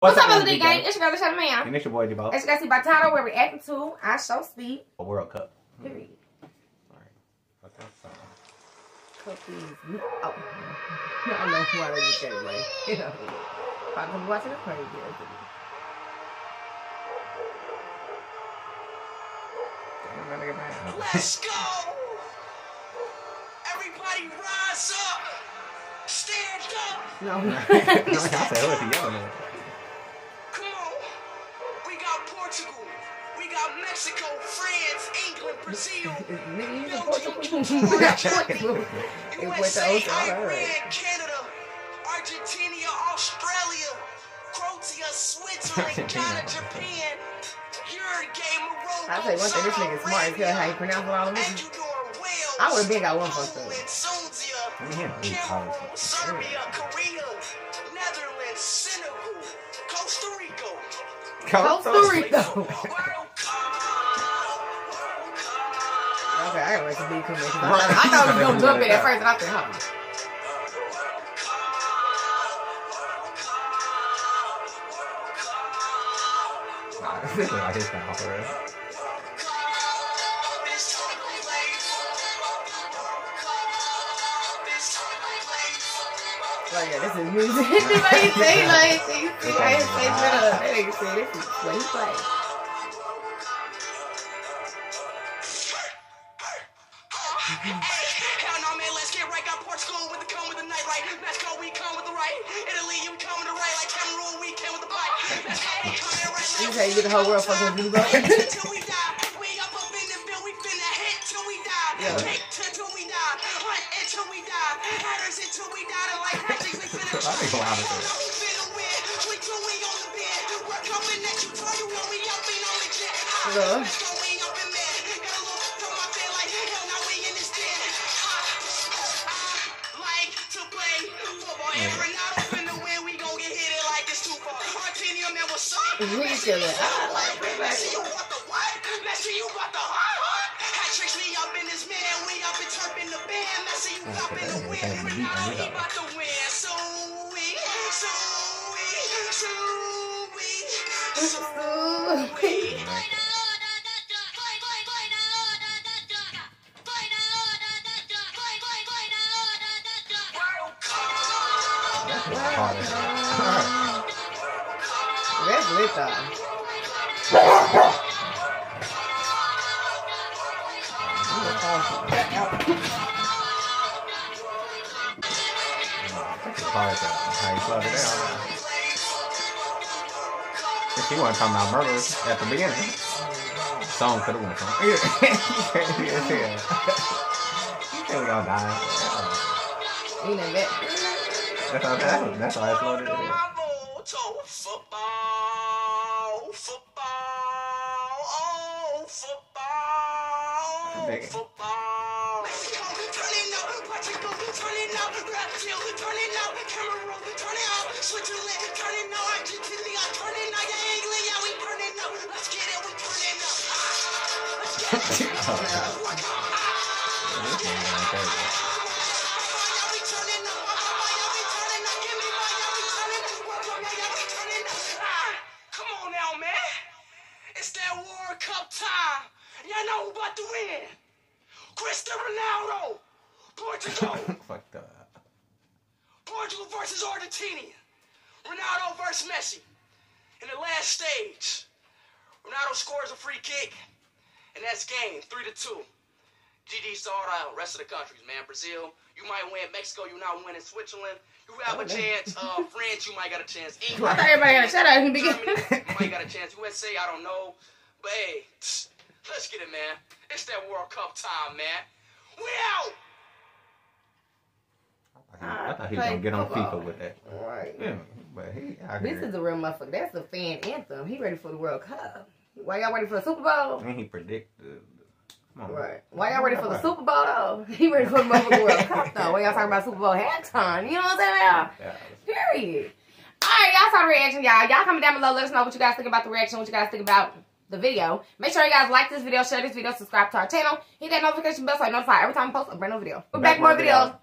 What's, up, up, LD gang? It's your girl, LeShala Mayuan. And it's your boy, Debo. As you guys see by title, we're reacting to IShowSpeed. A World Cup. Period. Alright. Fuck that song. Cookies. Oh. I don't know why they just get it like. You know. I'm watching it crazy. Damn, that nigga mad. Let's go! Everybody rise up! Stand up! No. I said, who is he yelling at? Brazil. USA, It Iran. Canada, Argentina, Australia, Croatia, Switzerland, Ghana, Japan, Uruguay, Morocco, I'll tell you one thing, this nigga smart as hell how he pronounce all of them. I would've been got one fucked up. Cameroon, Serbia, Korea, Netherlands, Senegal, Costa. Costa Rica. Okay, I gotta wait till B come I thought, it was gonna jump in at first, and I said, huh. Nah, this is like his style for real. Like, yeah, this is music. You say, like, you see, I ain't say shit up. That nigga said, Hell no, man, let's get right. Got Portugal with the come with the night right. Mexico, we come with the right. Italy, you come with the right. Like Cameroon, we come with the bite. Let's we come in right. You say you get the whole world fucking with you, bro. Till we die. We up up in the bill, we finna hit till we die. Yeah. Hit till we die. Hunt until we die. Hatters until we die. And like magic, we finna I think loud as Oh, hell. Man, what's up? We it. I like it. You want the what? You want the hot hot? Hat tricks, we up in this man. We up and turpin' the band. You oh, up in the win. Ronaldo, he about to win. So we, so we, so we, so we. World Cup. That's just hard as hell. That's lit, though. That's just hard as hell. How you slowed it down. If she wasn't talking about murder at the beginning, song could have went from. Yeah. yeah. You think we all die? That. That's how that's, that's why I slowed it down. Crazy. Come on now, man. It's that World Cup time. Y'all know who about to win. Cristiano Ronaldo. Portugal. Fucked up. Portugal versus Argentina. Ronaldo versus Messi. In the last stage, Ronaldo scores a free kick, and that's game three to two. GG's to all the rest of the countries, man. Brazil, you might win. Mexico, you not winning. Switzerland, you have a chance. Uh, France, you might got a chance. England, I England, thought everybody had a shout out in the Germany, beginning. you might got a chance. USA, I don't know. But hey, let's get it, man. It's that World Cup time, man. We out. I thought he was gonna get on FIFA with that. Right. Yeah, but he out This is a real motherfucker. That's the fan anthem. He ready for the World Cup. Why y'all ready for the Super Bowl? And he predicted. Come on. Right. Why y'all ready for the Super Bowl though? He ready for the motherfucking World Cup though. Why y'all talking about Super Bowl halftime? You know what I'm saying? Yeah. Period. Alright, y'all saw the reaction, y'all. Y'all comment down below. Let us know what you guys think about the reaction, what you guys think about the video. Make sure you guys like this video, share this video, subscribe to our channel, hit that notification bell so I notify every time I post a brand new video. We're back, Back more more videos.